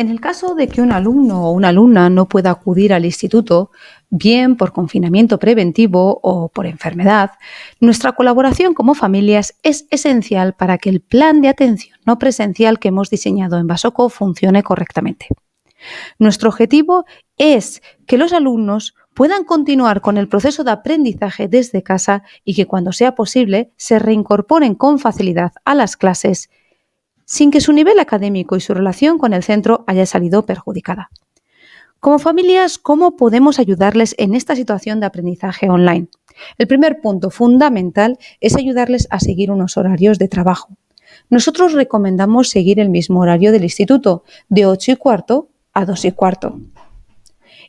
En el caso de que un alumno o una alumna no pueda acudir al instituto, bien por confinamiento preventivo o por enfermedad, nuestra colaboración como familias es esencial para que el plan de atención no presencial que hemos diseñado en Basoco funcione correctamente. Nuestro objetivo es que los alumnos puedan continuar con el proceso de aprendizaje desde casa y que cuando sea posible se reincorporen con facilidad a las clases sin que su nivel académico y su relación con el centro haya salido perjudicada. Como familias, ¿cómo podemos ayudarles en esta situación de aprendizaje online? El primer punto fundamental es ayudarles a seguir unos horarios de trabajo. Nosotros recomendamos seguir el mismo horario del instituto, de 8 y cuarto a 2 y cuarto.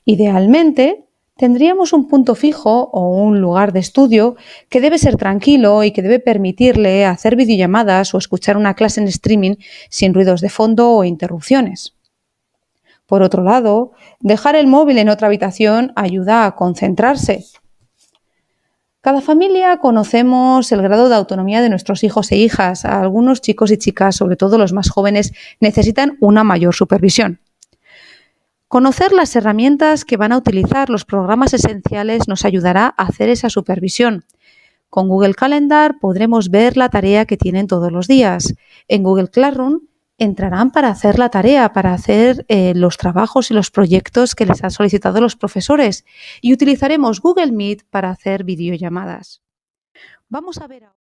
Idealmente, tendríamos un punto fijo o un lugar de estudio que debe ser tranquilo y que debe permitirle hacer videollamadas o escuchar una clase en streaming sin ruidos de fondo o interrupciones. Por otro lado, dejar el móvil en otra habitación ayuda a concentrarse. Cada familia conocemos el grado de autonomía de nuestros hijos e hijas. Algunos chicos y chicas, sobre todo los más jóvenes, necesitan una mayor supervisión. Conocer las herramientas que van a utilizar los programas esenciales nos ayudará a hacer esa supervisión. Con Google Calendar podremos ver la tarea que tienen todos los días. En Google Classroom entrarán para hacer la tarea, para hacer eh, los trabajos y los proyectos que les han solicitado los profesores. Y utilizaremos Google Meet para hacer videollamadas. Vamos a ver ahora.